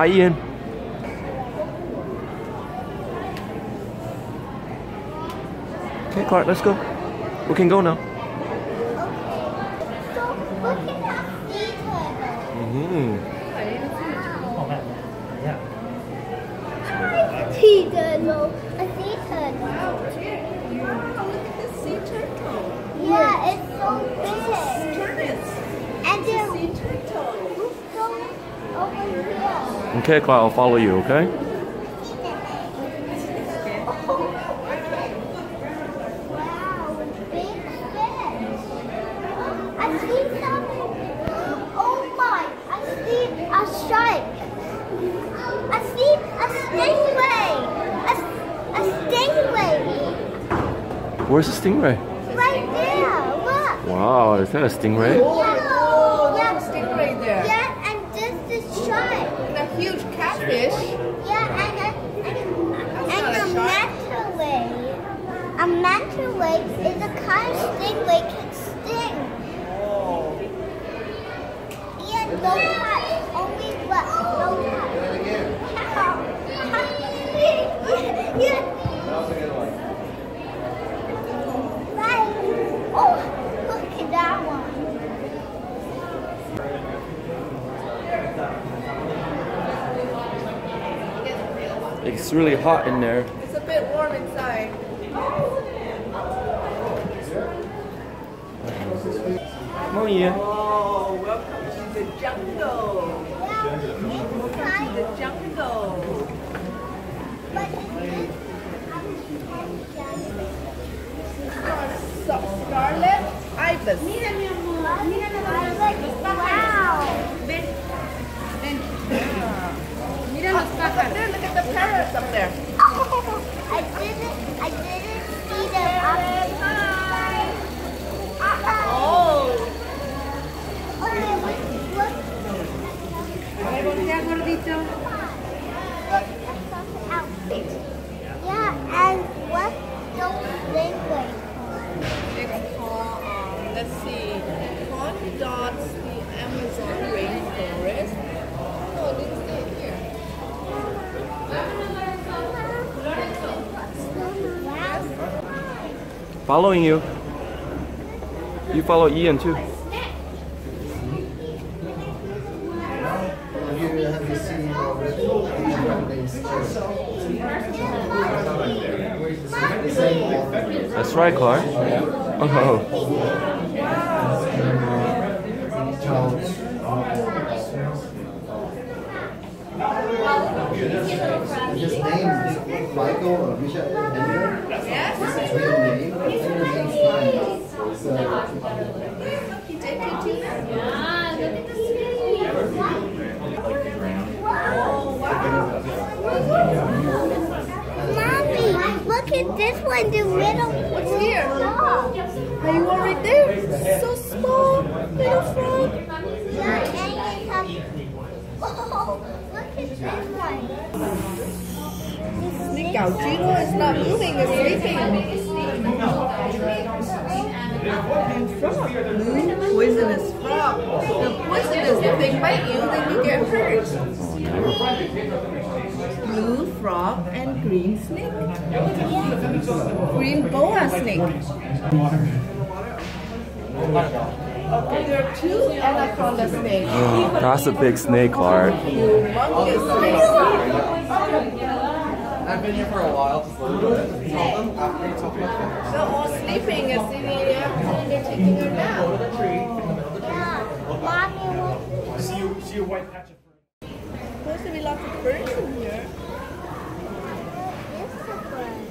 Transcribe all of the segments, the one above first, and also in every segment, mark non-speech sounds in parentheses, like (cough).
Hi, Ian. Okay, Clark, let's go. We can go now. So look at that sea turtle. Mm-hmm. Sea turtle. A sea turtle. Sea turtle. Yeah, it's so big. Turtles. And then Sea turtle. go over here. Okay, Clark, I'll follow you, okay? Wow, big fish. I see some. Oh my! I see a shark. I see something old. I see a shark. I see a stingray. A, a stingray Where's the stingray? right there. Look. Wow, is that a stingray? Oh, Yeah. there's a stingray there. Yeah, and just a shark. And a huge catfish. Yeah, and a, and, and a manta ray. A manta ray is a kind of stingray can sting. Oh. And those parts only what those parts. yeah. Right. Oh, look at that one. It's really hot in there. It's a bit warm inside. Come on, Ian. Oh, welcome to the jungle. Welcome to the jungle. Scarlet ibis. Wow. There, look at the parrots up there. I didn't, I didn't see them up high. Oh. Voltea, gordito. outfit. Yeah, and what those called, um, let's see, Con dots the Amazon rainforest. No, it didn't stay here. Following you. You follow Ian too. That's right, Clark. Oh, Michael or Michael Ender. Yes? His real name. His real name's fine. So He did too. Mommy, look at this one, the little What's here? dog. Are you all right there? So small, little frog. Yeah, and it's a... Oh, look at this one. The Gauchino is not moving, it's sleeping. And frog. Blue poisonous frog. The poisonous, if they bite you, then you get hurt. Blue frog and green snake. Green boa snake. Okay, there are two anaconda snakes. Oh, that's a big snake, Clark. Humongous snakes. I've been here for a while. Just listen to them after you talk about They're all sleeping as in the afternoon. They're taking a nap. Yeah, mommy will... See you, see your white patch of fur. Supposed to be lots of birds in here. This is one.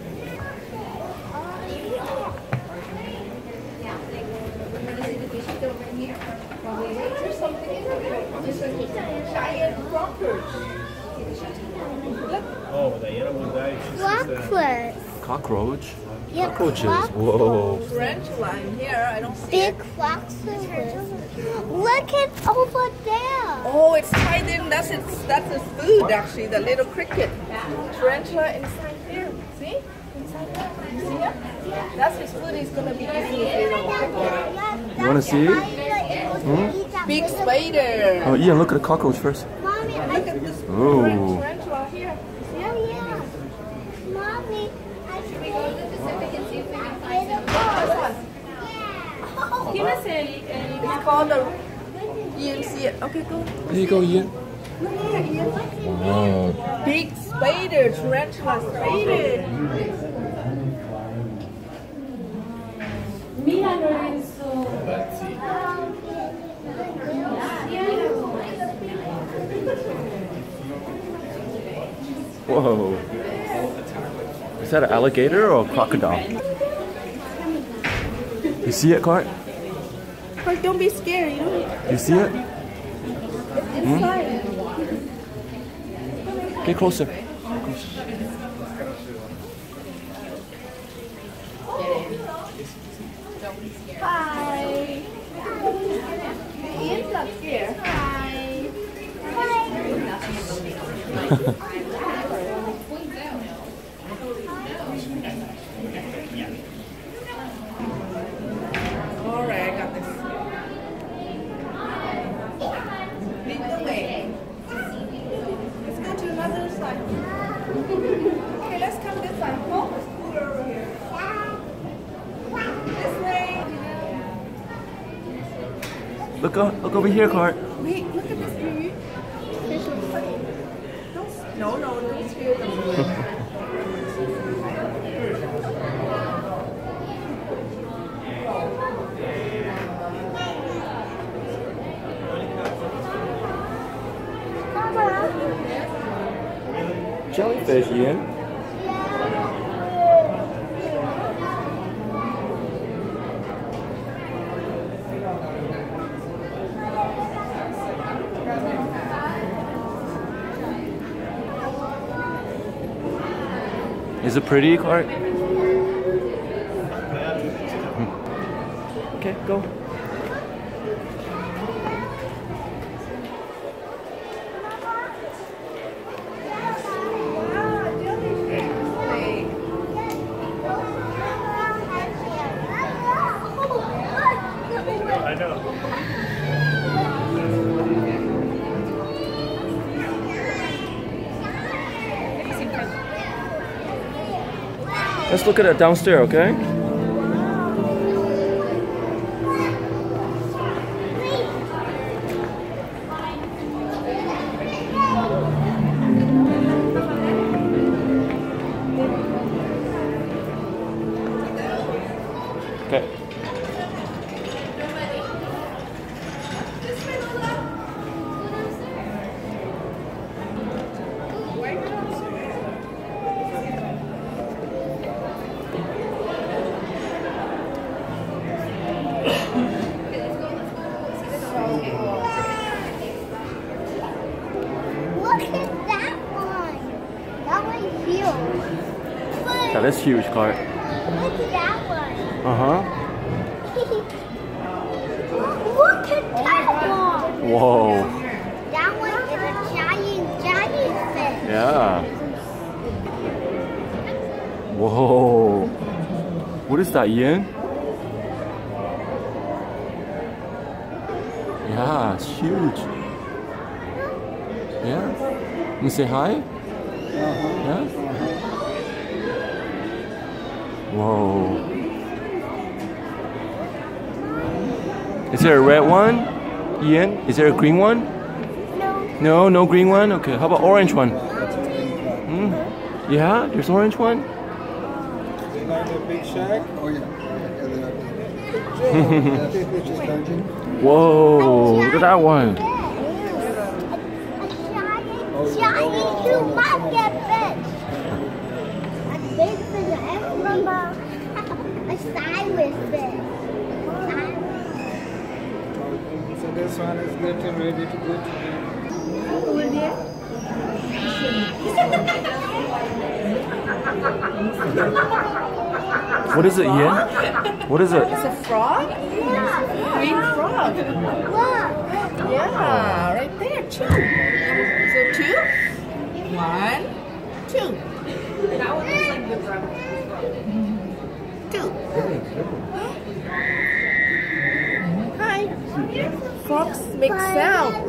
Is there something in there? There's a giant rockers. Look, Oh, the animal died. She sees the- Cockroach. Yeah, Cockroaches. clock- Whoa. tarantula in here. I don't see Big it. Look at over there. Oh, it's tied in. That's its. That's its food, actually. The little cricket. Tarantula inside here. See? Inside there. You see it? That's his food. He's gonna be eating his little cricket. You wanna see it? Hmm? Big spider. Oh, Ian, look at the cockroach first. Mommy, Look at this Ooh. Tarantula here. Oh, yeah. Mommy, I think This one. Yeah. It's called the Ian see it. Okay, go. There you go, Ian. Look here, Ian. Wow. Big spider, tarantula spider. Mira Lorenzo. Whoa. Is that an alligator or a crocodile? You see it, Clark? But don't be scared. You know, You see it? Hmm? inside. Get closer. Hi. Ian's not scared. Hi. (laughs) All right, I got this. Lead the way. Let's go to another side. Okay, let's come this side. Oh, it's cooler over here. This way. Look, o- look over here, Clark. Wait, look at this view. Fish looks funny. Don't- No, no, don't scare them. Jellyfish, Ian. It pretty, Clark? Okay, go. Let's look at it downstairs, okay? Huge. That is huge, Clark. Look at that one. Uh huh. Look at that one. Whoa. That one is a giant, giant fish. Yeah. Whoa. What is that, Ian? Yeah, it's huge. Yeah. You say hi? Yeah. Whoa. Is there a red one? Ian? Is there a green one? No. No, no green one? Okay, how about orange one? Hmm? Yeah, there's orange one? They like a big shack? Oh, yeah. Yeah, they are big. Yeah, big fish is dungeon. Whoa, look at that one. A, a giant, giant humongous fish. A big fish. I remember a sideways fish. So this one is getting ready to go to What is it, Ian? What is it? It's a frog? Green frog. Look. Yeah, right there, two. So two, one, two. That one is like the Two. Hi. Frogs make sound.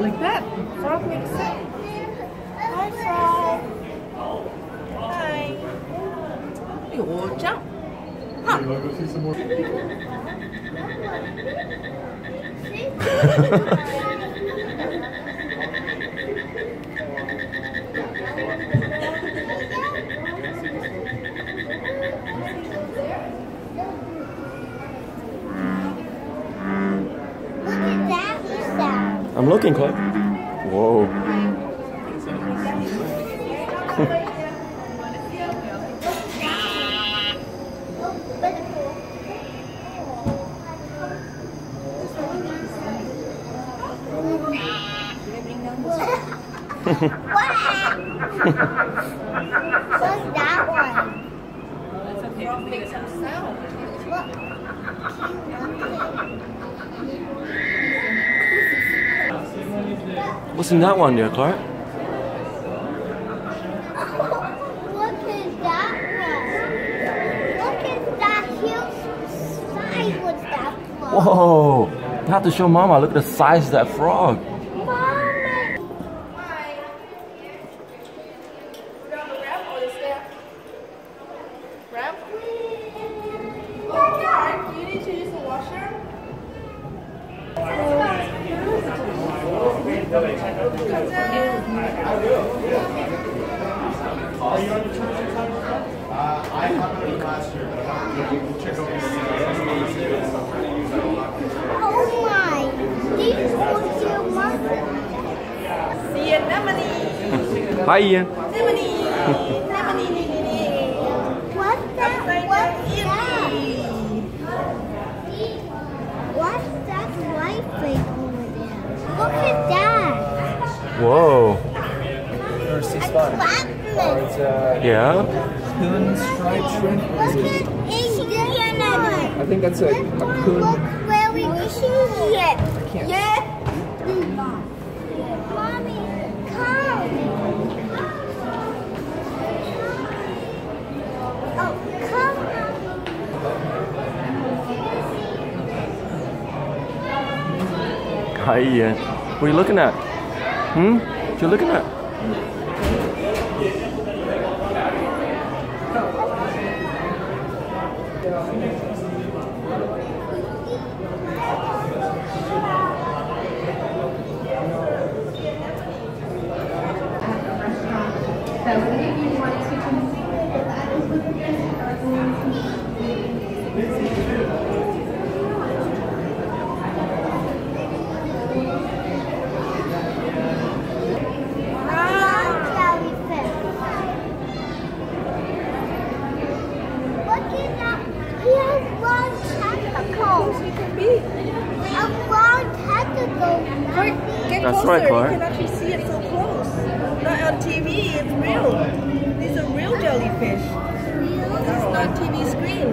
Like that. Frog makes sound. Hi, frog. Hi. You jump. Look (laughs) looking, Claire. Whoa. (laughs) (laughs) (laughs) What's that one? Frog makes some sound. What's in that one there, Clark? Look at that one. Look at that hillside with that frog. Whoa. You have to show Mama. Look at the size of that frog. Mama. Hi. Down the ramp or the stair? Ramp? Oh, Mark, you need to use the? Oh my. These ones are mother. See you, Nemani. Hi, Ian. (laughs) Nemani. Nemani. What's that? What's that? What's that white thing over there? Look at that. Whoa. Or sea A spot. claplet. It's uh, Yeah. coon striped shrimp. Or is it? at Indian one. I think that's a, a Look where we see it. can't- Yeah. Mommy, come. Oh, come. Hi, Ian. What are you looking at? Hmm? What you looking at? Brown jellyfish. Look at that. He has long tentacles. It can be. A long tentacle. Get That's closer. right, Clark. You can actually see it so close. Not on TV, it's real. These are real jellyfish. It's not TV screen.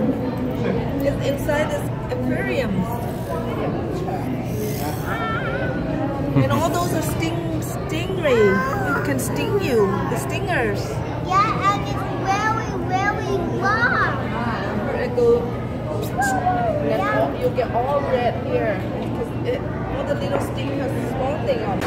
It's inside this aquarium. and all (laughs) those are sting stingray. It can sting you. The stingers. Yeah, and it's very, very long. It go. And all, you get all red here because it, all the little stingers, has small thing on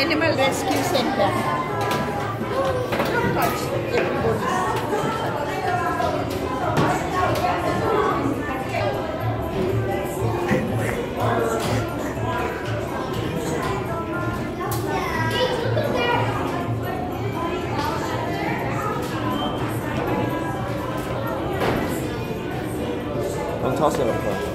Animal, Rescue Center. Don't toss it.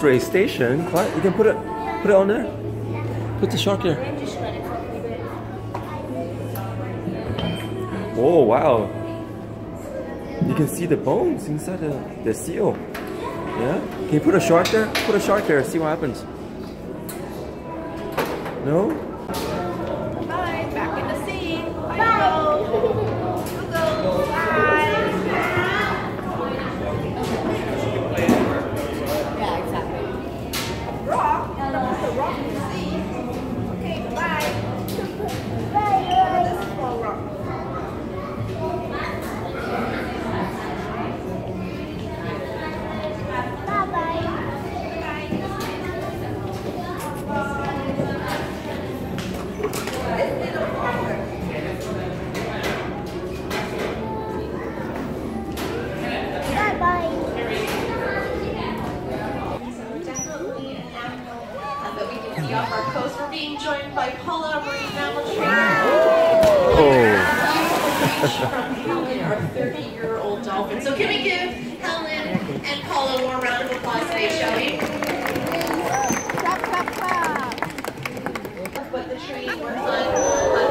X-ray station. What? You can put it put it on there. Put the shark here. Oh wow. You can see the bones inside the, the seal. Yeah? Can you put a shark there? Put a shark there, see what happens. No? Training works on.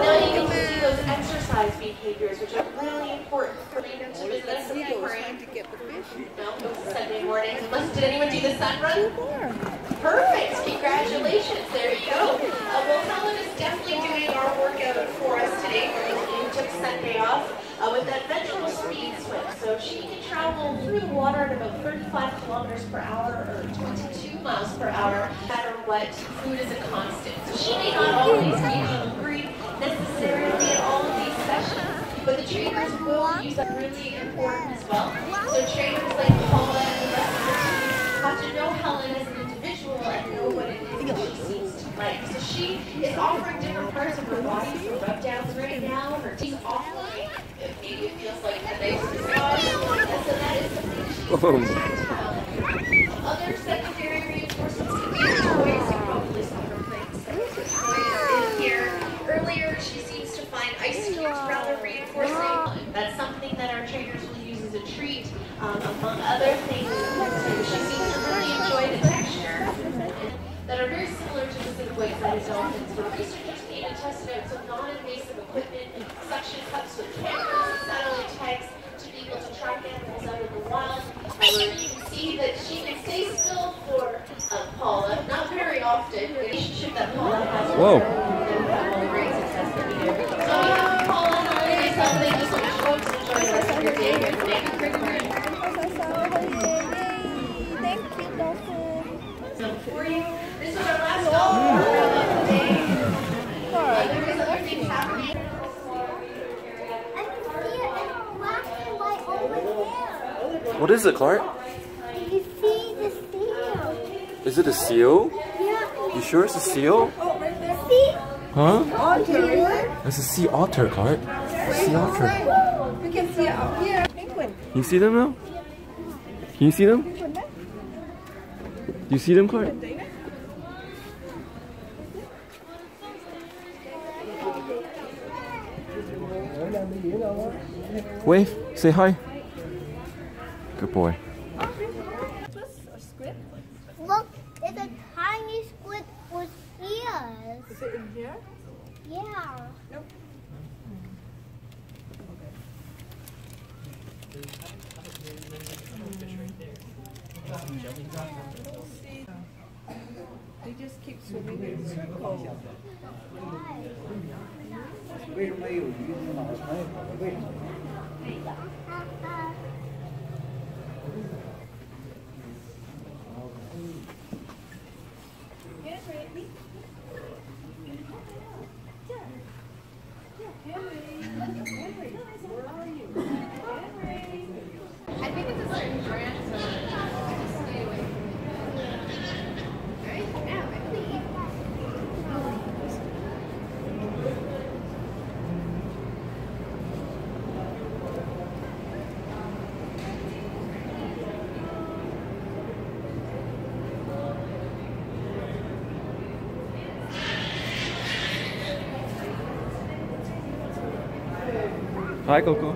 Now you get to see those exercise behaviors, which are really important for you to visit the aquarium. No, it was Sunday morning. Unless, did anyone do the sun run? Perfect. Congratulations. There you go. Uh, well, Helen is definitely doing our workout for us today. We took Sunday off uh, with that ventral speed swim. So she can travel through the water at about 35 kilometers per hour or 22 miles per hour, what. Food is a constant. So she may not always be hungry necessarily in all of these sessions, but the trainers will use that really important as well. So trainers like Paula and the rest of the team have to know Helen as an individual and know what it is that she seems to like. So she is offering different parts of her body for rub downs right now. Her team's offline. Maybe it feels like a nice massage. And so that is something that she's oh, Boom. other secondary reinforcements can be toys. You probably saw her playing some of the toys in here. Earlier, she seems to find ice cubes rather reinforcing. That's something that our trainers will use as a treat, um, among other things. She seems to really enjoy the texture that are very similar to the Zipway-sided dolphins. But researchers need to test out some non-invasive equipment, suction cups with cameras and satellite tags to be able to track animals out in the wild. However, you can see that she can stay still for uh, Paula, not very often. The relationship that Paula has with Whoa. her and all the great success that we do. So, yeah, Paula, Helen, and myself, thank you so much folks for joining us for your day here today. Great morning. Thank you, Dolphin. So for you, this is our last golf program of the day. Uh, there is other things happening. I can see it in black and white over there. What is it, Clark? Seal. Is it a seal? Yeah. You sure it's a seal? See? Huh? Otter. It's a sea otter, Clark. Sea otter. We can see it up here. Penguin. You see them now? Can you see them? You see them, Clark? Wave. Say hi. Good boy. Look, it's a tiny squid with ears. Is it in here? Yeah. Hmm. They just keep swimming in circles. 为 Hi, Coco.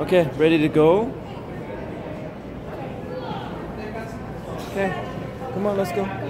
Okay, ready to go? Okay, come on, let's go.